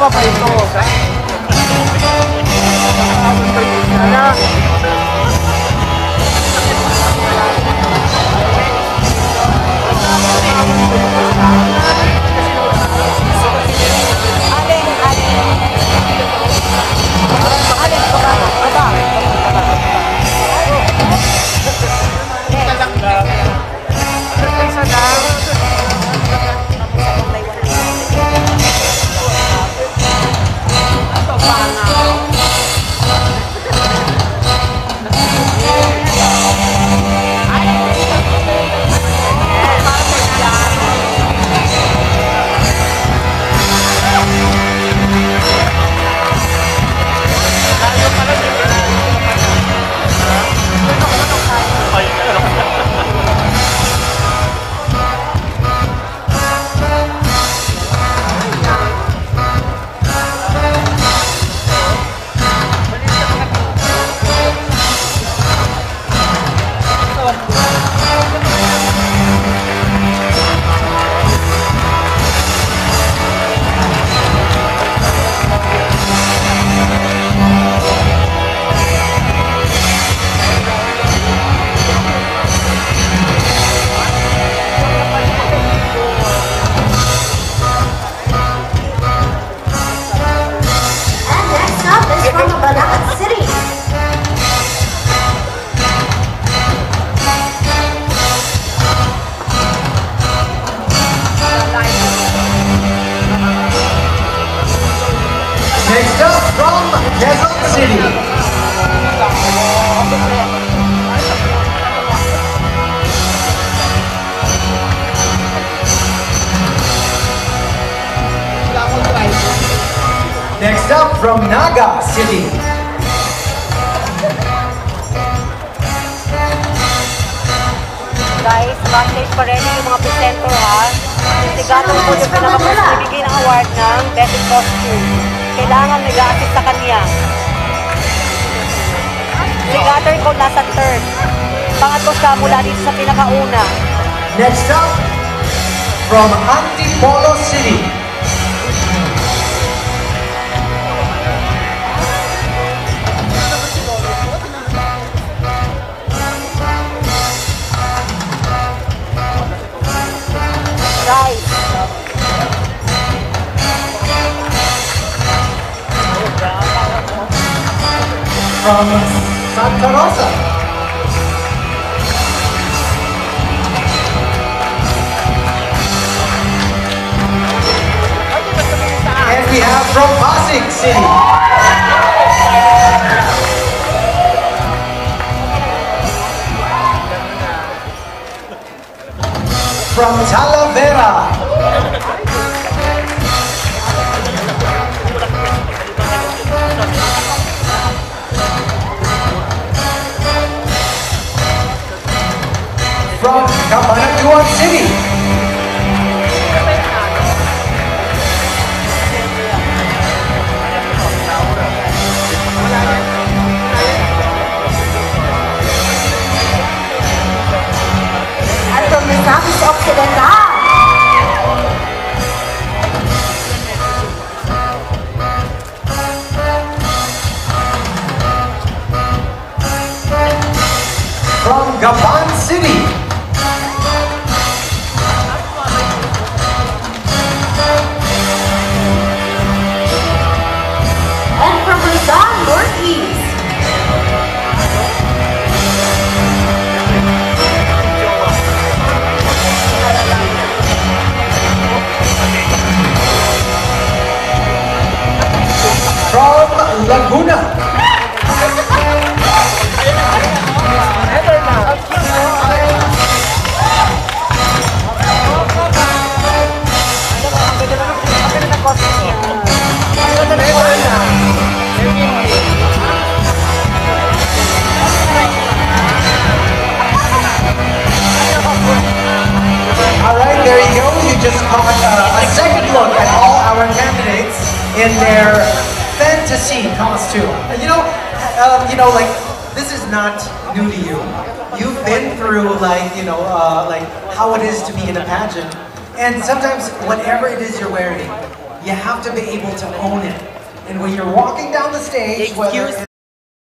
bapak itu. Saya Quezon City. Next up from Naga City. Guys, backstage pa rin yung mga presenter ha. Si po yung pinaka-first nabigay ng award ng Best Costume. Kailangan nag-assist sa kanya. Si Gato ikaw nasa third. Pangatlo siya mula dito sa pinakauna. Next up from Antipolo City. From Santa Rosa. And we have from Pasig City. From Talavera. From our City. Laguna. All right, there you go. You just caught uh, a second look at all our candidates in their fantasy costume. And You know, um, you know, like this is not new to you. You've been through like you know, uh, like how it is to be in a pageant, and sometimes whatever it is you're wearing, you have to be able to own it. And when you're walking down the stage, Excuse